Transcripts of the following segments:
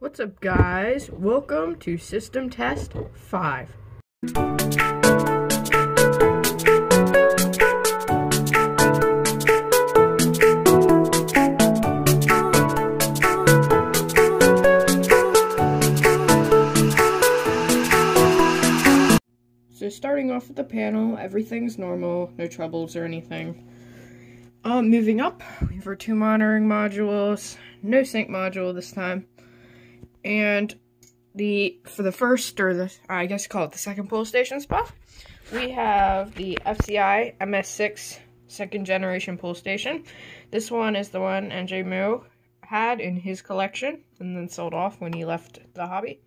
What's up guys? Welcome to System Test 5. So starting off with the panel, everything's normal, no troubles or anything. Um, moving up, we have our two monitoring modules, no sync module this time. And the for the first, or the, I guess call it the second pull station spot, we have the FCI MS6 second generation pull station. This one is the one NJ had in his collection and then sold off when he left the hobby.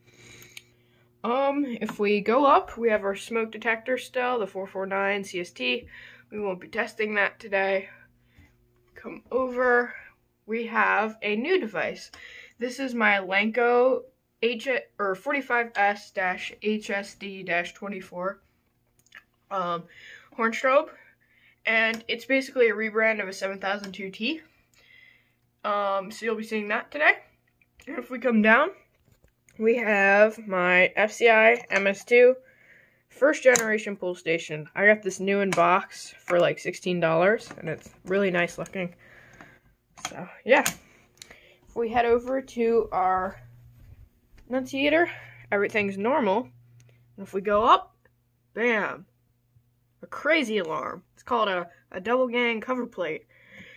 Um, if we go up, we have our smoke detector still, the 449 CST. We won't be testing that today. Come over, we have a new device. This is my Ellenco H or 45S-HSD-24 um, horn strobe, and it's basically a rebrand of a 7002T. Um, so you'll be seeing that today. And if we come down, we have my FCI MS2 first generation pull station. I got this new in box for like $16 and it's really nice looking. So yeah, we head over to our annunciator, everything's normal. And if we go up, bam, a crazy alarm. It's called a, a double gang cover plate.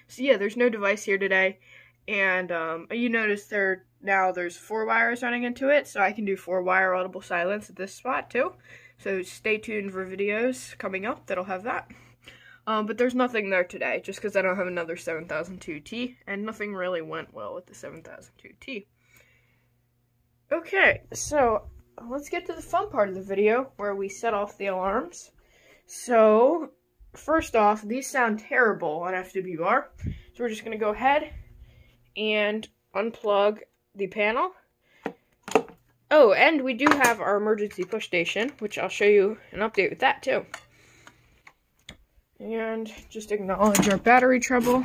So yeah, there's no device here today. And um, you notice there now there's four wires running into it, so I can do four wire audible silence at this spot too. So stay tuned for videos coming up that'll have that. Um, but there's nothing there today, just because I don't have another 7002T, and nothing really went well with the 7002T. Okay, so let's get to the fun part of the video, where we set off the alarms. So, first off, these sound terrible on FWR, so we're just going to go ahead and unplug the panel. Oh, and we do have our emergency push station, which I'll show you an update with that too. And just acknowledge our battery trouble.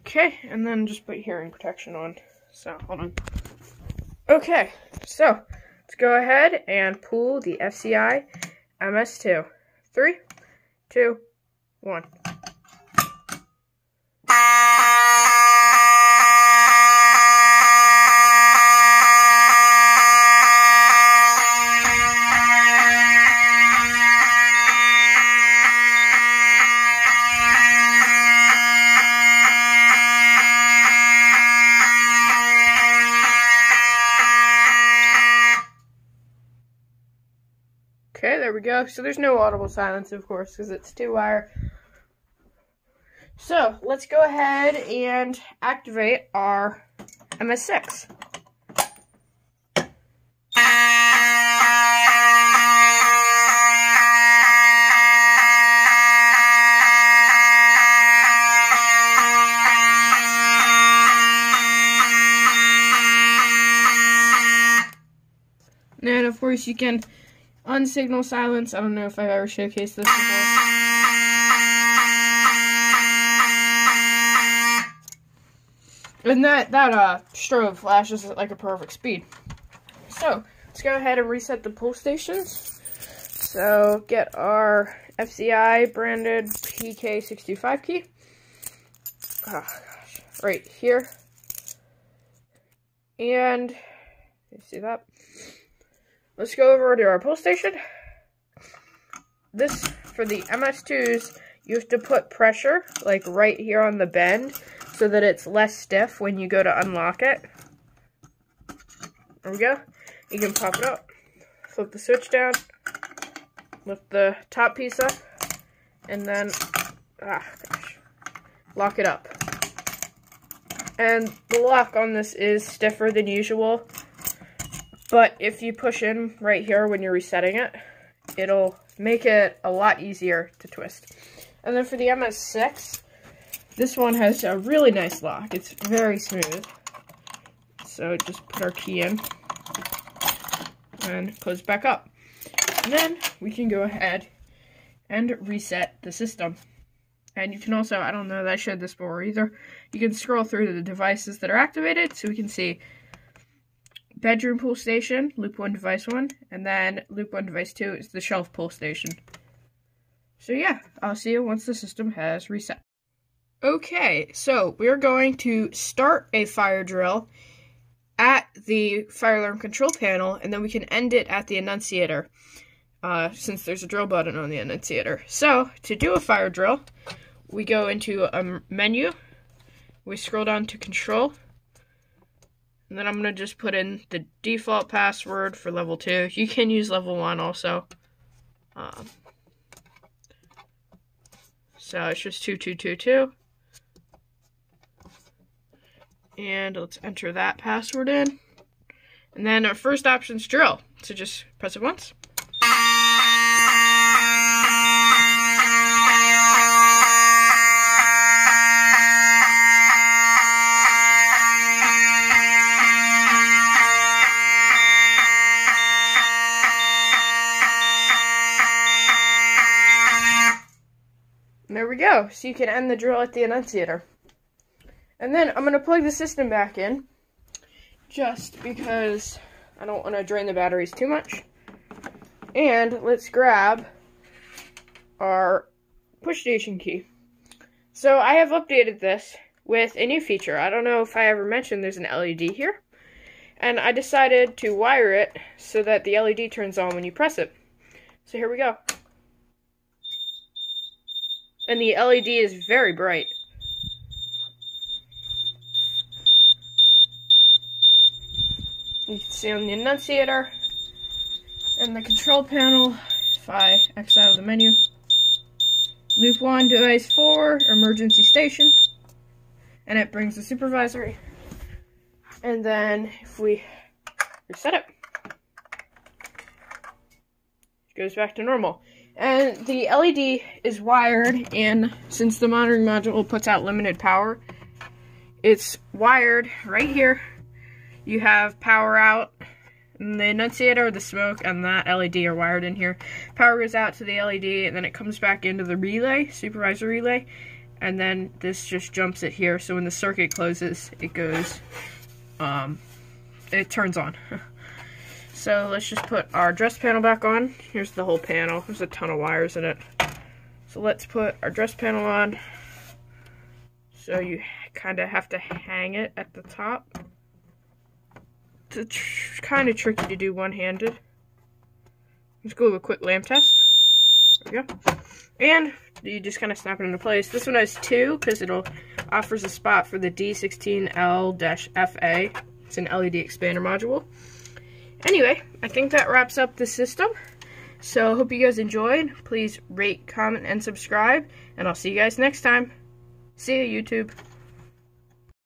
Okay, and then just put hearing protection on. So, hold on. Okay, so let's go ahead and pull the FCI MS2. Three, two, one. Okay, there we go. So there's no audible silence, of course, because it's two-wire. So, let's go ahead and activate our MS6. And of course you can unsignal silence. I don't know if I've ever showcased this before. And that, that uh, strobe flashes at like a perfect speed. So, let's go ahead and reset the pull stations. So, get our FCI branded PK65 key. Oh, gosh. Right here. And, you see that? Let's go over to our pull station. This, for the MS2s, you have to put pressure, like right here on the bend, so that it's less stiff when you go to unlock it. There we go. You can pop it up, flip the switch down, lift the top piece up, and then, ah, gosh, lock it up. And the lock on this is stiffer than usual, but if you push in right here when you're resetting it, it'll make it a lot easier to twist. And then for the MS6, this one has a really nice lock. It's very smooth. So just put our key in and close back up. And then we can go ahead and reset the system. And you can also, I don't know that I showed this before either, you can scroll through the devices that are activated so we can see bedroom pull station, loop 1 device 1, and then loop 1 device 2 is the shelf pull station. So yeah, I'll see you once the system has reset. Okay, so we're going to start a fire drill at the fire alarm control panel, and then we can end it at the annunciator, uh, since there's a drill button on the annunciator. So, to do a fire drill, we go into a menu, we scroll down to control, and then I'm going to just put in the default password for level 2. You can use level 1 also. Um, so it's just 2222. And let's enter that password in. And then our first option is drill. So just press it once. Go. So you can end the drill at the annunciator. And then I'm going to plug the system back in, just because I don't want to drain the batteries too much. And let's grab our push station key. So I have updated this with a new feature. I don't know if I ever mentioned there's an LED here. And I decided to wire it so that the LED turns on when you press it. So here we go. And the LED is very bright. You can see on the annunciator and the control panel, if I X out of the menu, loop 1, device 4, emergency station, and it brings the supervisory. And then if we reset it, it goes back to normal. And the LED is wired, and since the monitoring module puts out limited power, it's wired right here you have power out, and the annunciator, the smoke, and that LED are wired in here. Power goes out to the LED, and then it comes back into the relay, supervisor relay, and then this just jumps it here. So when the circuit closes, it goes, um, it turns on. so let's just put our dress panel back on. Here's the whole panel. There's a ton of wires in it. So let's put our dress panel on. So you kind of have to hang it at the top it's kind of tricky to do one-handed. Let's go with a quick lamp test. There we go. And you just kind of snap it into place. This one has two because it'll offers a spot for the D16L-FA. It's an LED expander module. Anyway, I think that wraps up the system. So hope you guys enjoyed. Please rate, comment, and subscribe. And I'll see you guys next time. See you, YouTube.